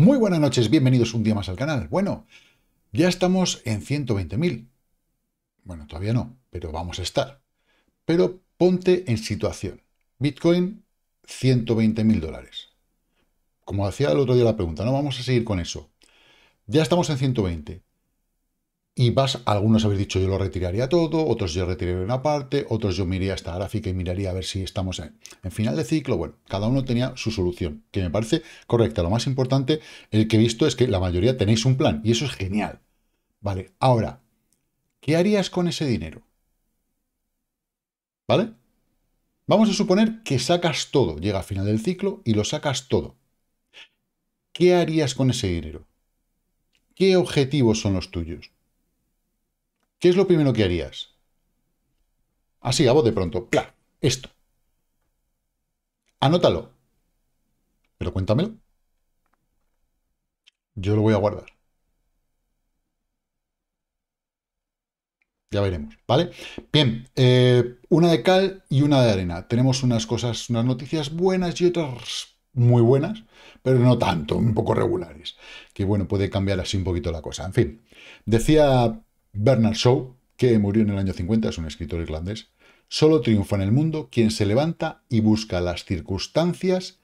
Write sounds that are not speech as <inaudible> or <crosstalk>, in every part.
Muy buenas noches, bienvenidos un día más al canal. Bueno, ya estamos en 120.000. Bueno, todavía no, pero vamos a estar. Pero ponte en situación. Bitcoin, 120.000 dólares. Como hacía el otro día la pregunta, no vamos a seguir con eso. Ya estamos en 120 y vas, algunos habéis dicho yo lo retiraría todo, otros yo retiraría una parte, otros yo miraría esta gráfica y miraría a ver si estamos en, final de ciclo. Bueno, cada uno tenía su solución, que me parece correcta. Lo más importante, el que he visto es que la mayoría tenéis un plan y eso es genial. Vale, ahora, ¿qué harías con ese dinero? ¿Vale? Vamos a suponer que sacas todo, llega al final del ciclo y lo sacas todo. ¿Qué harías con ese dinero? ¿Qué objetivos son los tuyos? ¿Qué es lo primero que harías? Así, a voz de pronto. ¡Pla! Esto. Anótalo. Pero cuéntamelo. Yo lo voy a guardar. Ya veremos, ¿vale? Bien, eh, una de cal y una de arena. Tenemos unas cosas, unas noticias buenas y otras muy buenas, pero no tanto, un poco regulares. Que bueno, puede cambiar así un poquito la cosa. En fin, decía Bernard Shaw, que murió en el año 50, es un escritor irlandés, solo triunfa en el mundo quien se levanta y busca las circunstancias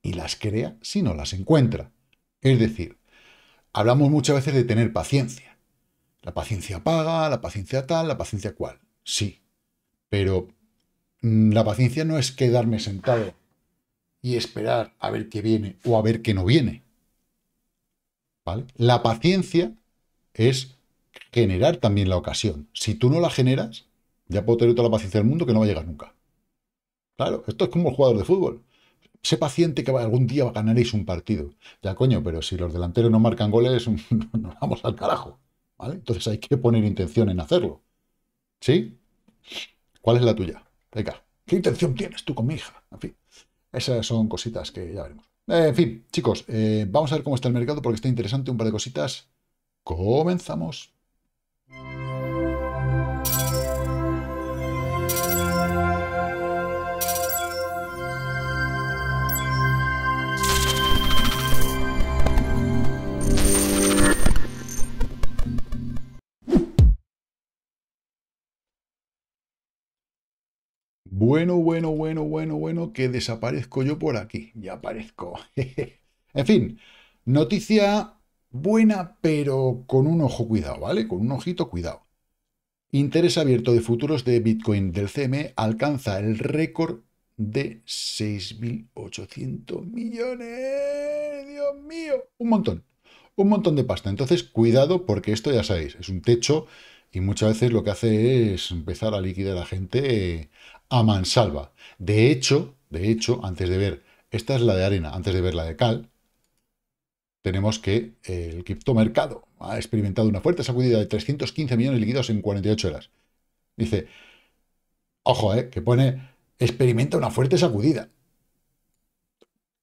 y las crea si no las encuentra. Es decir, hablamos muchas veces de tener paciencia. La paciencia paga, la paciencia tal, la paciencia cual. Sí, pero mm, la paciencia no es quedarme sentado y esperar a ver qué viene o a ver qué no viene. ¿Vale? La paciencia es generar también la ocasión. Si tú no la generas, ya puedo tener toda la paciencia del mundo que no va a llegar nunca. Claro, esto es como el jugador de fútbol. Sé paciente que algún día ganaréis un partido. Ya coño, pero si los delanteros no marcan goles, <laughs> nos vamos al carajo. ¿Vale? Entonces hay que poner intención en hacerlo. ¿Sí? ¿Cuál es la tuya? Venga, ¿qué intención tienes tú con mi hija? En fin, esas son cositas que ya veremos. en fin, chicos, eh, vamos a ver cómo está el mercado porque está interesante un par de cositas. Comenzamos. Bueno, bueno, bueno, bueno, bueno, que desaparezco yo por aquí. Ya aparezco. <laughs> en fin, noticia buena, pero con un ojo cuidado, ¿vale? Con un ojito cuidado. Interés abierto de futuros de Bitcoin del CME alcanza el récord de 6.800 millones. Dios mío, un montón, un montón de pasta. Entonces, cuidado porque esto ya sabéis, es un techo y muchas veces lo que hace es empezar a liquidar a gente a mansalva. De hecho, de hecho, antes de ver, esta es la de arena, antes de ver la de cal, tenemos que el criptomercado ha experimentado una fuerte sacudida de 315 millones líquidos en 48 horas. Dice, ojo, eh, que pone, experimenta una fuerte sacudida.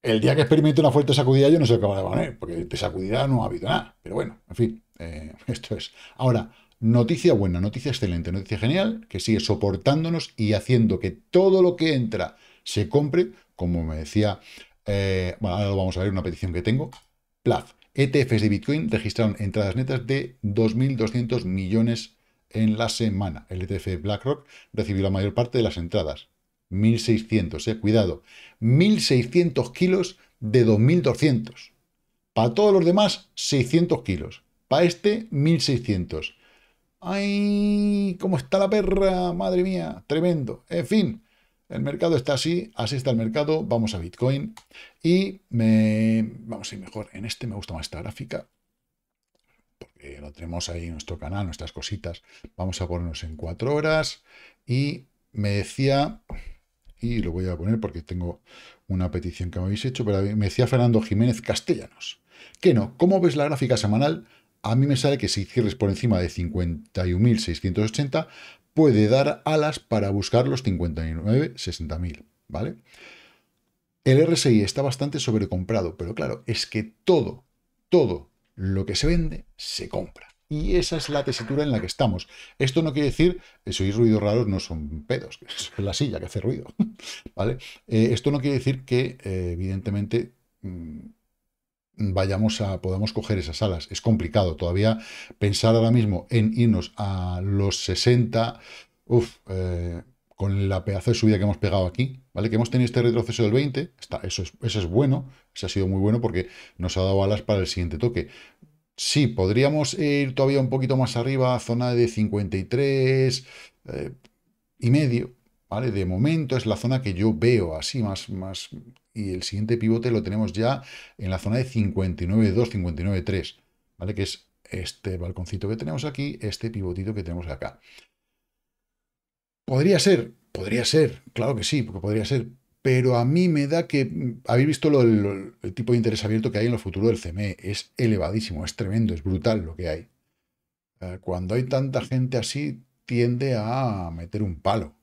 El día que experimente una fuerte sacudida yo no sé qué va a poner, porque de sacudida no ha habido nada. Pero bueno, en fin, eh, <laughs> esto es. Ahora, noticia buena, noticia excelente, noticia genial, que sigue soportándonos y haciendo que todo lo que entra se compre, como me decía, eh, bueno, ahora lo vamos a ver, una petición que tengo, PLAF. ETFs de Bitcoin registraron entradas netas de 2.200 millones en la semana. El ETF BlackRock recibió la mayor parte de las entradas. 1.600, eh, cuidado. 1.600 kilos de 2.200. Para todos los demás, 600 kilos. Para este, 1.600. ¡Ay! ¿Cómo está la perra? Madre mía, tremendo. En fin, el mercado está así, así está el mercado. Vamos a Bitcoin y me, vamos a ir mejor. En este me gusta más esta gráfica porque lo tenemos ahí en nuestro canal, nuestras cositas. Vamos a ponernos en cuatro horas y me decía, y lo voy a poner porque tengo una petición que me habéis hecho, pero me decía Fernando Jiménez Castellanos, que no, ¿cómo ves la gráfica semanal? A mí me sale que si cierres por encima de 51.680, puede dar alas para buscar los 59, 60.000, ¿vale? El RSI está bastante sobrecomprado, pero claro, es que todo, todo lo que se vende, se compra. Y esa es la tesitura en la que estamos. Esto no quiere decir, que si oís ruidos raros no son pedos, <laughs> es la silla que hace ruido, <laughs> ¿vale? Eh, esto no quiere decir que, eh, evidentemente, mm, vayamos a, podamos coger esas alas. Es complicado todavía pensar ahora mismo en irnos a los 60, uff, eh, con la pedazo de subida que hemos pegado aquí, ¿vale? Que hemos tenido este retroceso del 20, está, eso, es, eso es bueno, eso ha sido muy bueno porque nos ha dado alas para el siguiente toque. Sí, podríamos ir todavía un poquito más arriba, zona de 53 eh, y medio, ¿vale? De momento es la zona que yo veo así más, más, y el siguiente pivote lo tenemos ya en la zona de 59.2, 59.3, ¿vale? Que es este balconcito que tenemos aquí, este pivotito que tenemos acá. Podría ser, podría ser, claro que sí, porque podría ser, pero a mí me da que, habéis visto el, tipo de interés abierto que hay en el futuro del CME, es elevadísimo, es tremendo, es brutal lo que hay. Eh, cuando hay tanta gente así, tiende a meter un palo.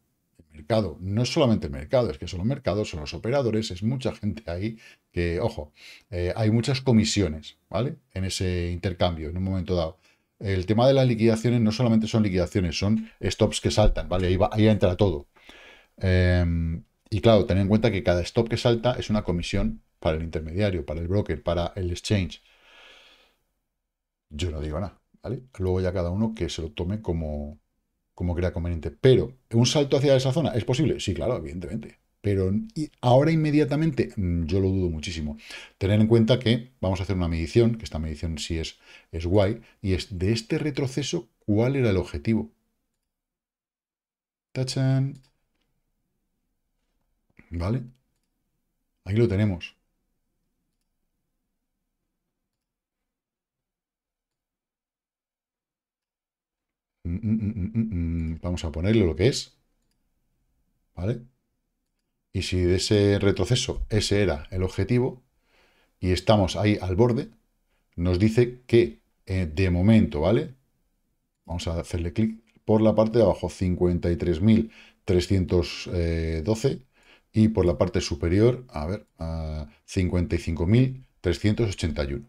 Mercado, no es solamente el mercado, es que son los mercados, son los operadores, es mucha gente ahí que, ojo, eh, hay muchas comisiones, ¿vale? En ese intercambio, en un momento dado. El tema de las liquidaciones no solamente son liquidaciones, son stops que saltan, ¿vale? Ahí, ahí entra todo. Em, y claro, ten en cuenta que cada stop que salta es una comisión para el intermediario, para el broker, para el exchange. Yo no digo nada, ¿vale? Luego ya cada uno que se lo tome como, como crea conveniente. Pero, ¿un salto hacia esa zona es posible? Sí, claro, evidentemente. Pero ahora inmediatamente mm, yo lo dudo muchísimo. Tener en cuenta que vamos a hacer una medición, que esta medición sí es, es guay, y es de este retroceso, ¿cuál era el objetivo? ¡Tachan! ¿Vale? Ahí lo tenemos. Vamos a ponerle lo que es. ¿Vale? Y si de ese retroceso ese era el objetivo y estamos ahí al borde, nos dice que eh, de momento, ¿vale? Vamos a hacerle clic por la parte de abajo, 53.312 y por la parte superior, a ver, 55.381.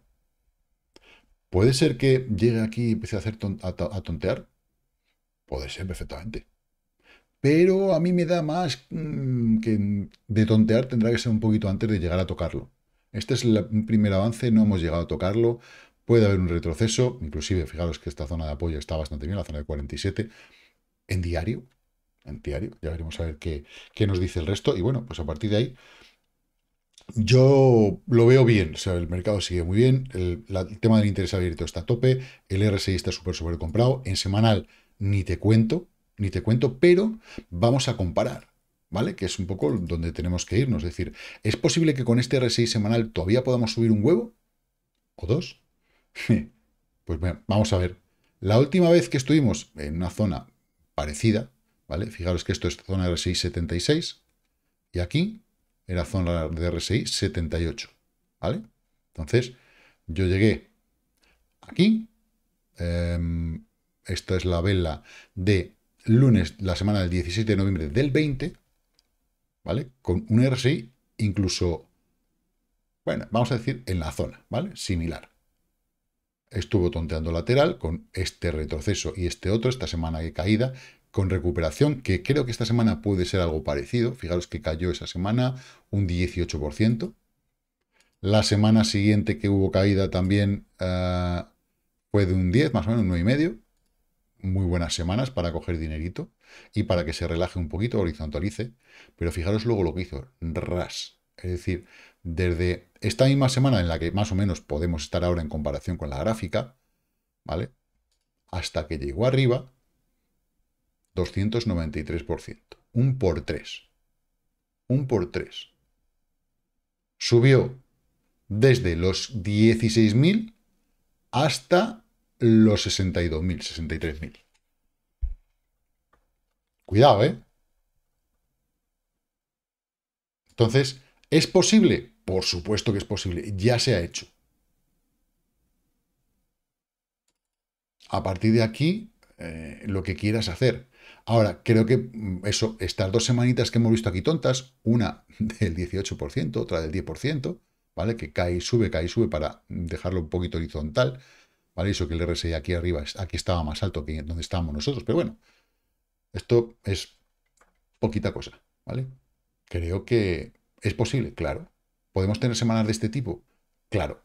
¿Puede ser que llegue aquí y empiece a, hacer a tontear? Puede ser perfectamente. Pero a mí me da más mm, que de tontear tendrá que ser un poquito antes de llegar a tocarlo. Este es el, primer avance, no hemos llegado a tocarlo, puede haber un retroceso, inclusive fijaros que esta zona de apoyo está bastante bien, la zona de 47, en diario, en diario, ya veremos a ver qué, nos dice el resto, y bueno, pues a partir de ahí yo lo veo bien, o sea, el mercado sigue muy bien, el, el tema del interés abierto está a tope, el RSI está súper sobrecomprado, en semanal ni te cuento, ni te cuento, pero vamos a comparar, ¿vale? Que es un poco donde tenemos que irnos. Es decir, ¿es posible que con este R6 semanal todavía podamos subir un huevo? ¿O dos? <laughs> pues vamos a ver. La última vez que estuvimos en una zona parecida, ¿vale? Fijaros que esto es zona R6 76 y aquí era zona de R6 78, ¿vale? Entonces, yo llegué aquí, em, esta es la vela de lunes, la semana del 17 de noviembre del 20, ¿vale? Con un RSI incluso, bueno, vamos a decir en la zona, ¿vale? Similar. Estuvo tonteando lateral con este retroceso y este otro, esta semana de caída, con recuperación, que creo que esta semana puede ser algo parecido. Fijaros que cayó esa semana un 18%. La semana siguiente que hubo caída también uh, fue de un 10, más o menos, un 9,5 muy buenas semanas para coger dinerito y para que se relaje un poquito, horizontalice. Pero fijaros luego lo que hizo, ras. Es decir, desde esta misma semana en la que más o menos podemos estar ahora en comparación con la gráfica, ¿vale? Hasta que llegó arriba, 293%. Un por tres. Un por tres. Subió desde los 16.000 hasta los 62.000, 63.000. Cuidado, ¿eh? Entonces, ¿es posible? Por supuesto que es posible, ya se ha hecho. A partir de aquí, eh, lo que quieras hacer. Ahora, creo que mm, eso, estas dos semanitas que hemos visto aquí tontas, una <laughs> del 18%, otra del 10%, ¿vale? Que cae y sube, cae y sube para dejarlo un poquito horizontal. ¿Vale? Eso que el RSI aquí arriba, aquí estaba más alto que donde estábamos nosotros, pero bueno, esto es poquita cosa, ¿vale? Creo que es posible, claro. ¿Podemos tener semanas de este tipo? Claro.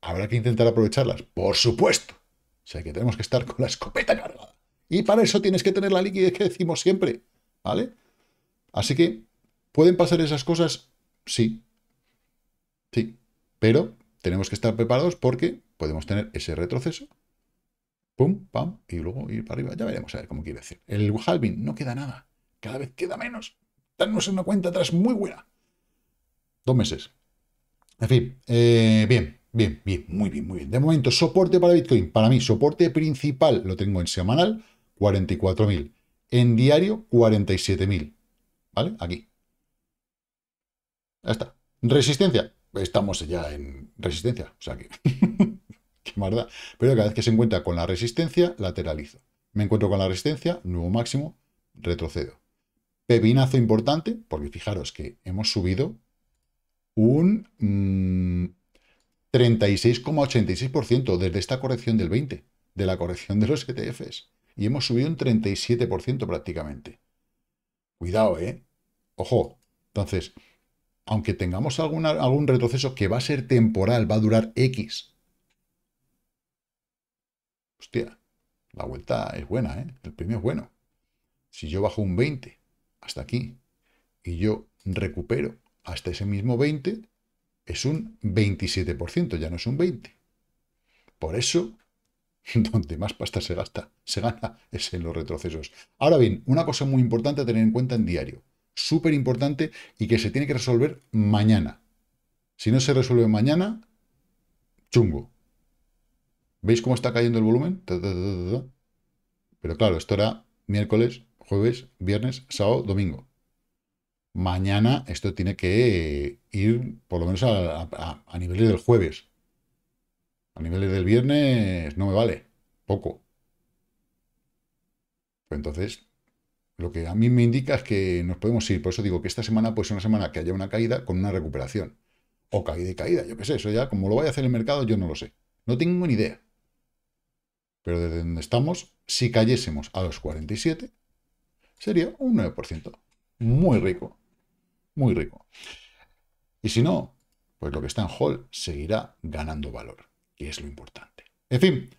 ¿Habrá que intentar aprovecharlas? Por supuesto. O sea que tenemos que estar con la escopeta cargada. Y para eso tienes que tener la liquidez que decimos siempre. ¿Vale? Así que, ¿pueden pasar esas cosas? Sí. Sí. Pero tenemos que estar preparados porque podemos tener ese retroceso. Pum, pam, y luego ir para arriba. Ya veremos a ver cómo quiere decir. El halving no queda nada. Cada vez queda menos. Darnos una cuenta atrás muy buena. Dos meses. En fin, eh, bien, bien, bien, muy bien, muy bien. De momento, soporte para Bitcoin. Para mí, soporte principal lo tengo en semanal, 44.000. En diario, 47.000. ¿Vale? Aquí. Ya está. Resistencia. Estamos ya en resistencia. O sea que... <laughs> Qué maldad. Pero cada vez que se encuentra con la resistencia, lateralizo. Me encuentro con la resistencia, nuevo máximo, retrocedo. Pepinazo importante, porque fijaros que hemos subido un 36,86% mm, desde esta corrección del 20, de la corrección de los ETFs. Y hemos subido un 37% prácticamente. Cuidado, ¿eh? Ojo. Entonces, aunque tengamos algún retroceso que va a ser temporal, va a durar X. Hostia, la vuelta es buena, ¿eh? El premio es bueno. Si yo bajo un 20 hasta aquí y yo recupero hasta ese mismo 20, es un 27%, ya no es un 20%. Por eso, <laughs> donde más pasta se gasta, se gana, es en los retrocesos. Ahora bien, una cosa muy importante a tener en cuenta en diario, súper importante y que se tiene que resolver mañana. Si no se resuelve mañana, chungo. ¿Veis cómo está cayendo el volumen? Pero claro, esto era miércoles, jueves, viernes, sábado, domingo. Mañana esto tiene que ir por lo menos a, niveles del jueves. A niveles del viernes no me vale. Poco. Pues entonces, lo que a mí me indica es que nos podemos ir. Por eso digo que esta semana puede ser una semana que haya una caída con una recuperación. O caída y caída, yo qué sé. Eso ya, como lo vaya a hacer el mercado, yo no lo sé. No tengo ni idea. Pero desde donde estamos, si cayésemos a los 47, sería un 9%. Muy rico muy rico. Y si no, pues lo que está en Hall seguirá ganando valor, que es lo importante. En fin,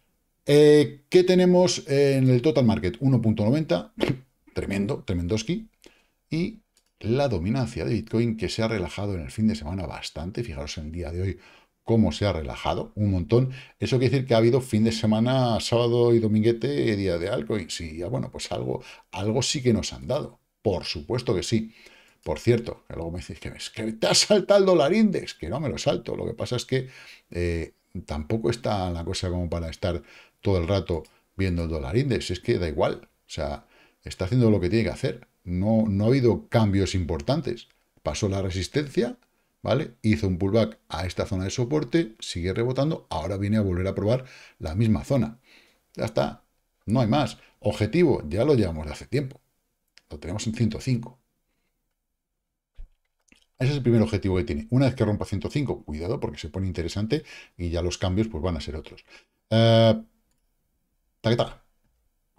eh, ¿qué tenemos en el total market? 1.90, tremendo, tremendoski. Y la dominancia de Bitcoin que se ha relajado en el fin de semana bastante. Fijaros en el día de hoy cómo se ha relajado un montón. Eso quiere decir que ha habido fin de semana, sábado y dominguete, día de altcoins. Sí, bueno, pues algo, algo sí que nos han dado. Por supuesto que sí. Por cierto, que luego me dices que, que te has saltado el dólar index, que no me lo salto. Lo que pasa es que eh, tampoco está la cosa como para estar todo el rato viendo el dólar index. Es que da igual. O sea, está haciendo lo que tiene que hacer. No, no ha habido cambios importantes. Pasó la resistencia, ¿vale? Hizo un pullback a esta zona de soporte, sigue rebotando, ahora viene a volver a probar la misma zona. Ya está, no hay más. Objetivo, ya lo llevamos de hace tiempo. Lo tenemos en 105. Ese es el primer objetivo que tiene. Una vez que rompa 105, cuidado porque se pone interesante y ya los cambios pues, van a ser otros. Eh,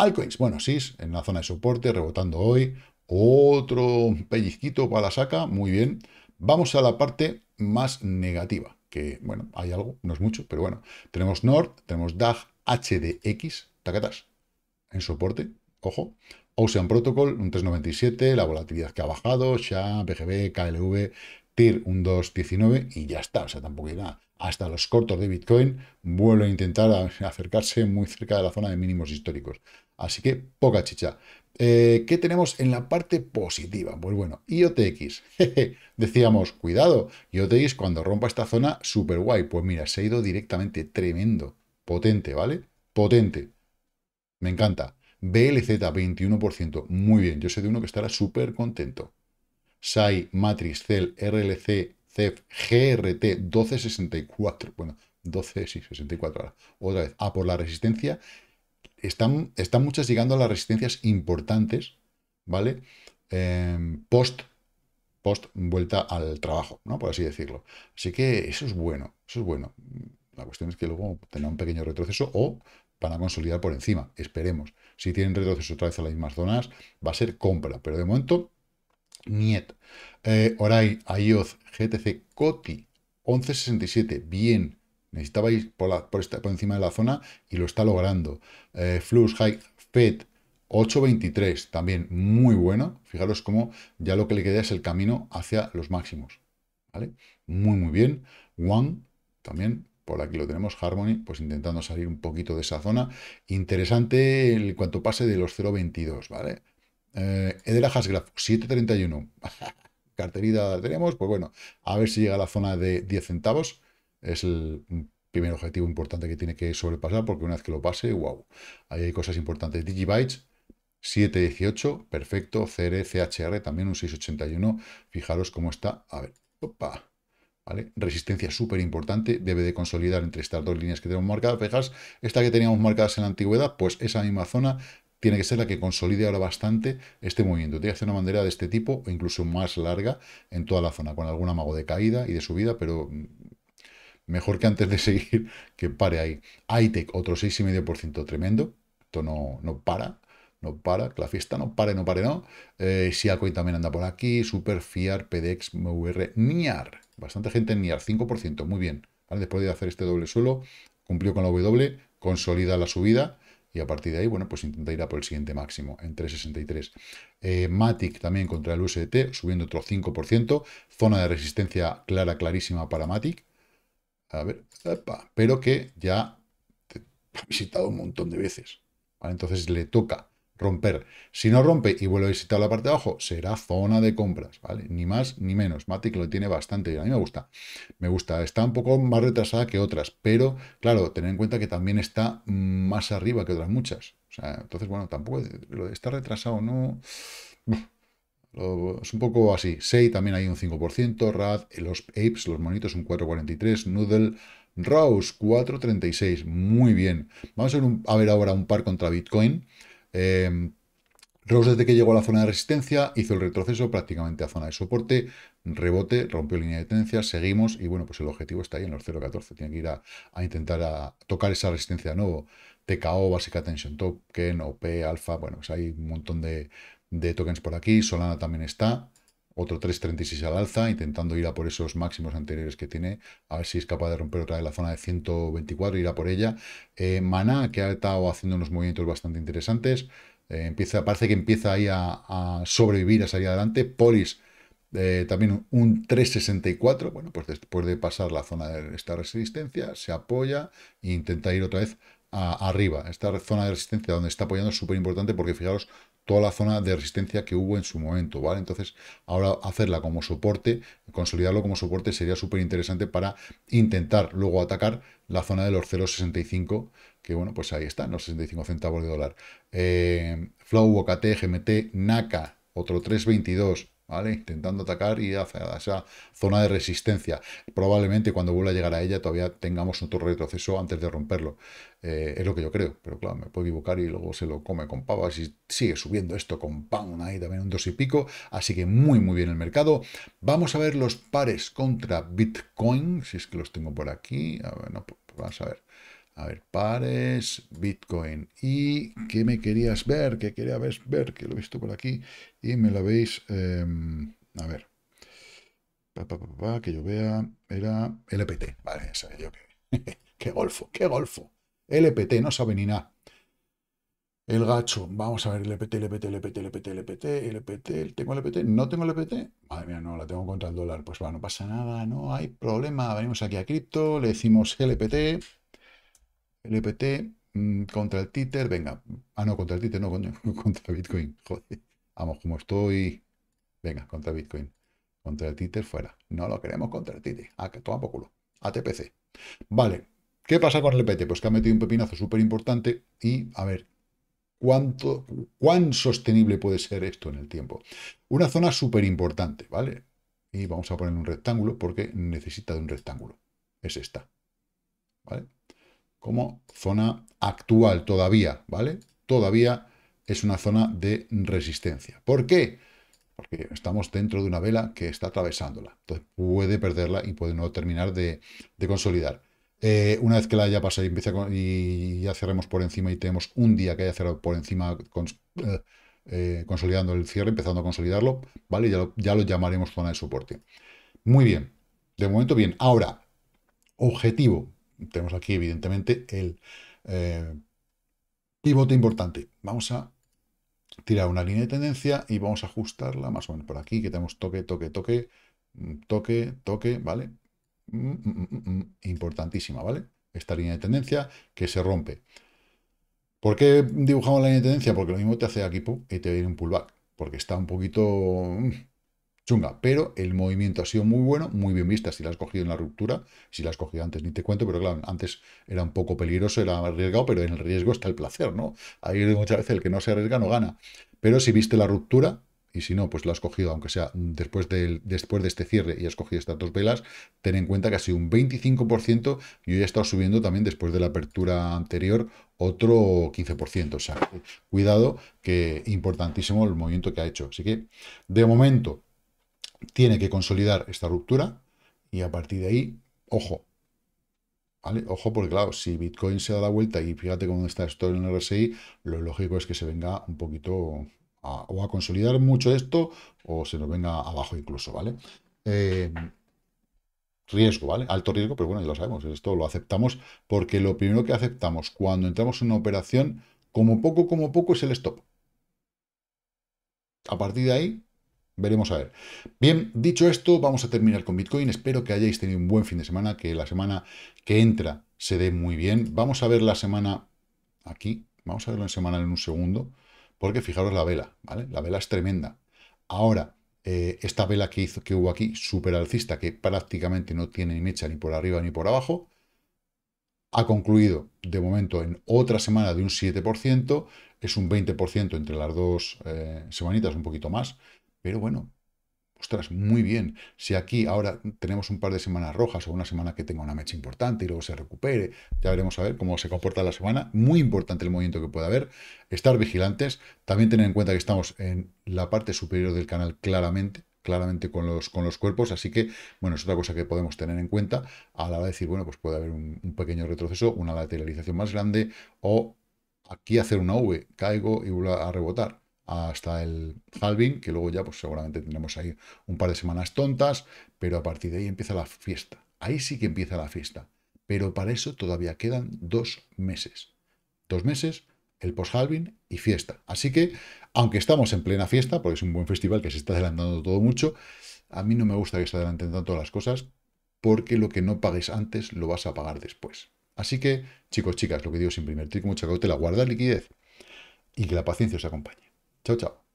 Altcoins, bueno, sí, en la zona de soporte, rebotando hoy. Otro pellizquito para la saca, muy bien. Vamos a la parte más negativa, que, bueno, hay algo, no es mucho, pero bueno. Tenemos Nord, tenemos DAG HDX, tacatas, en soporte, ojo. Ocean Protocol, un 397, la volatilidad que ha bajado, SHA, BGB, KLV, TIR, un 219 y ya está, o sea, tampoco hay nada. Hasta los cortos de Bitcoin vuelven a intentar acercarse muy cerca de la zona de mínimos históricos. Así que poca chicha. Eh, ¿Qué tenemos en la parte positiva? Pues bueno, IOTX. <laughs> Decíamos, cuidado, IOTX cuando rompa esta zona, súper guay. Pues mira, se ha ido directamente tremendo, potente, ¿vale? Potente. Me encanta. BLZ 21%, muy bien, yo sé de uno que estará súper contento. SAI, Matrix, CEL, RLC, CEF, GRT 1264, bueno, 12, sí, 64 ahora, otra vez, a por la resistencia, están, están muchas llegando a las resistencias importantes, ¿vale? Em, post, post vuelta al trabajo, ¿no? Por así decirlo. Así que eso es bueno, eso es bueno. La cuestión es que luego tendrá un pequeño retroceso o van a consolidar por encima, esperemos. Si tienen retroceso otra vez a las mismas zonas, va a ser compra, pero de momento, niet. Eh, Orai, IOZ, GTC, COTI, 1167, bien, Necesitaba ir por, por, encima de la zona y lo está logrando. Eh, Flux High Fed 8.23, también muy bueno. Fijaros cómo ya lo que le queda es el camino hacia los máximos. ¿Vale? Muy, muy bien. One, también por aquí lo tenemos, Harmony, pues intentando salir un poquito de esa zona. Interesante en cuanto pase de los 0.22, ¿vale? Eh, Edera Hasgraph, <laughs> 7.31. Carterita tenemos, pues bueno, a ver si llega a la zona de 10 centavos. Es el primer objetivo importante que tiene que sobrepasar, porque una vez que lo pase, wow, ahí hay cosas importantes. Digibytes, 7.18, perfecto. CR, CHR, también un 6.81. Fijaros cómo está. A ver. Resistencia súper importante, debe de consolidar entre estas dos líneas que tenemos marcadas. Fijaos, esta que teníamos marcadas en la antigüedad, pues esa misma zona tiene que ser la que consolide ahora bastante este movimiento. Tiene que ser una bandera de este tipo o incluso más larga en toda la zona, con algún amago de caída y de subida, pero mm, mejor que antes de <laughs> seguir que pare ahí. ITEC, otro 6,5%, tremendo. Esto no, no para no para, la fiesta no pare, no pare, no. Eh, Siacoin también anda por aquí, Super, Fiar, PDX, MVR, NIAR. Bastante gente en NIAR, 5%, muy bien. Después de hacer este doble suelo, cumplió con la W, consolida la subida y a partir de ahí, bueno, pues intenta ir a por el siguiente máximo, en 363. Eh, Matic también contra el USDT, subiendo otro 5%. Zona de resistencia clara, clarísima para Matic. A ver, pero que ya ha visitado un montón de veces. Entonces le toca romper. Si no rompe y vuelve a visitar la parte de abajo, será zona de compras, ¿vale? Ni más ni menos. Matic lo tiene bastante A mí me gusta. Me gusta. Está un poco más retrasada que otras, pero claro, tener en cuenta que también está más arriba que otras muchas. Entonces, bueno, tampoco lo de estar retrasado, no. Es un poco así. Sei también hay un 5%, RAD, los Apes, los monitos, un 4,43, Noodle, Rose, 4,36. Muy bien. Vamos a ver, a ver ahora un par contra Bitcoin. Eh, Rose desde que llegó a la zona de resistencia hizo el retroceso prácticamente a zona de soporte, rebote, rompió línea de tendencia, seguimos y bueno, pues el objetivo está ahí en los 0.14, tiene que ir a, intentar a tocar esa resistencia de nuevo. TKO, Basic Attention Token, OP, Alpha, bueno, pues hay un montón de tokens por aquí, Solana también está, otro 3.36 al alza, intentando ir a por esos máximos anteriores que tiene, a ver si es capaz de romper otra vez la zona de 124, ir a por ella. Eh, Mana, que ha estado haciendo unos movimientos bastante interesantes, eh, empieza, parece que empieza ahí a, sobrevivir, a salir adelante. Polis, eh, también un 364, bueno, pues después de pasar la zona de esta resistencia, se apoya e intenta ir otra vez arriba. Esta zona de resistencia donde está apoyando es súper importante porque fijaros toda la zona de resistencia que hubo en su momento, ¿vale? Entonces, ahora hacerla como soporte, consolidarlo como soporte sería súper interesante para intentar luego atacar la zona de los 0,65, que bueno, pues ahí están, los 65 centavos de dólar. Eh, Flow, OKT, GMT, NACA, otro 3,22, ¿vale? Intentando atacar y hacia esa zona de resistencia. Probablemente cuando vuelva a llegar a ella todavía tengamos otro retroceso antes de romperlo. Eh, es lo que yo creo, pero claro, me puedo equivocar y luego se lo come con pavas y sigue subiendo esto con pan ahí también un dos y pico. Así que muy, muy bien el mercado. Vamos a ver los pares contra Bitcoin, si es que los tengo por aquí. A ver, no, pues vamos a ver. A ver, pares, Bitcoin. ¿Y qué me querías ver? ¿Qué quería ver? Que lo he visto por aquí y me lo veis. Em, a ver. que yo vea. Era LPT. Vale, esa yo que. qué golfo, qué golfo. LPT, no sabe ni nada. El gacho, vamos a ver, LPT, LPT, LPT, LPT, LPT, LPT, ¿tengo LPT? ¿No tengo LPT? Madre mía, no, la tengo contra el dólar. Pues va, no pasa nada, no hay problema. Venimos aquí a cripto, le decimos LPT, LPT mm, contra el títer, venga. Ah, no, contra el títer, no, <laughs> contra Bitcoin. Joder. Vamos, como estoy. Venga, contra Bitcoin. Contra el títer, fuera. No lo queremos contra el títer. Ah, que toma por culo. ATPC. Vale. ¿Qué pasa con el LPT? Pues que ha metido un pepinazo súper importante y, a ver, ¿cuánto, ¿cuán sostenible puede ser esto en el tiempo? Una zona súper importante, ¿vale? Y vamos a poner un rectángulo porque necesita de un rectángulo. Es esta. ¿Vale? Como zona actual todavía, ¿vale? Todavía es una zona de resistencia. ¿Por qué? Porque estamos dentro de una vela que está atravesándola. Entonces puede perderla y puede no terminar de, consolidar. Eh, una vez que la haya pasado y, empiece y ya cerremos por encima y tenemos un día que haya cerrado por encima eh, eh, consolidando el cierre, empezando a consolidarlo, ¿vale? Ya ya lo llamaremos zona de soporte. Muy bien. De momento bien. Ahora, objetivo tenemos aquí evidentemente el eh, pivote importante. Vamos a tirar una línea de tendencia y vamos a ajustarla más o menos por aquí, que tenemos toque, toque, toque, mm, toque, toque, ¿vale? Mm, mm, importantísima, ¿vale? Esta línea de tendencia que se rompe. ¿Por qué dibujamos la línea de tendencia? Porque lo mismo te hace aquí y te viene un pullback, porque está un poquito pero el movimiento ha sido muy bueno, muy bien vista si la has cogido en la ruptura, si la has cogido antes ni te cuento, pero claro, antes era un poco peligroso, era arriesgado, pero en el riesgo está el placer, ¿no? Ahí muchas veces el que no se arriesga no gana. Pero si viste la ruptura, y si no, pues lo has cogido, aunque sea después, del, después de este cierre y has cogido estas dos velas, ten en cuenta que ha sido un 25% y hoy ha estado subiendo también después de la apertura anterior otro 15%. O sea, cuidado, que importantísimo el movimiento que ha hecho. Así que, de momento, tiene que consolidar esta ruptura y a partir de ahí, ojo, ¿vale? Ojo, porque claro, si Bitcoin se da la vuelta y fíjate cómo está esto en el RSI, lo lógico es que se venga un poquito a, o a consolidar mucho esto o se nos venga abajo incluso, ¿vale? Eh, riesgo, ¿vale? Alto riesgo, pero bueno, ya lo sabemos, esto lo aceptamos porque lo primero que aceptamos cuando entramos en una operación, como poco, como poco, es el stop. A partir de ahí, Veremos a ver. Bien, dicho esto, vamos a terminar con Bitcoin. Espero que hayáis tenido un buen fin de semana, que la semana que entra se dé muy bien. Vamos a ver la semana aquí. Vamos a verlo en semana en un segundo, porque fijaros la vela, ¿vale? La vela es tremenda. Ahora, eh, esta vela que, hizo, que hubo aquí, súper alcista, que prácticamente no tiene ni mecha ni por arriba ni por abajo, ha concluido de momento en otra semana de un 7%, es un 20% entre las dos eh, semanitas, un poquito más, pero bueno, ostras, muy bien. Si aquí ahora tenemos un par de semanas rojas o una semana que tenga una mecha importante y luego se recupere, ya veremos a ver cómo se comporta la semana. Muy importante el movimiento que pueda haber. Estar vigilantes. También tener en cuenta que estamos en la parte superior del canal claramente claramente con los, con los cuerpos, así que, bueno, es otra cosa que podemos tener en cuenta a la hora de decir, bueno, pues puede haber un, un pequeño retroceso, una lateralización más grande, o aquí hacer una V, caigo y vuelvo a rebotar hasta el halving, que luego ya pues seguramente tendremos ahí un par de semanas tontas, pero a partir de ahí empieza la fiesta. Ahí sí que empieza la fiesta. Pero para eso todavía quedan dos meses. Dos meses, el post-halving y fiesta. Así que, aunque estamos en plena fiesta, porque es un buen festival que se está adelantando todo mucho, a mí no me gusta que se adelanten tanto las cosas, porque lo que no pagues antes lo vas a pagar después. Así que, chicos, chicas, lo que digo siempre, invertir con mucha cautela, guardar liquidez y que la paciencia os acompañe. Chao, chao.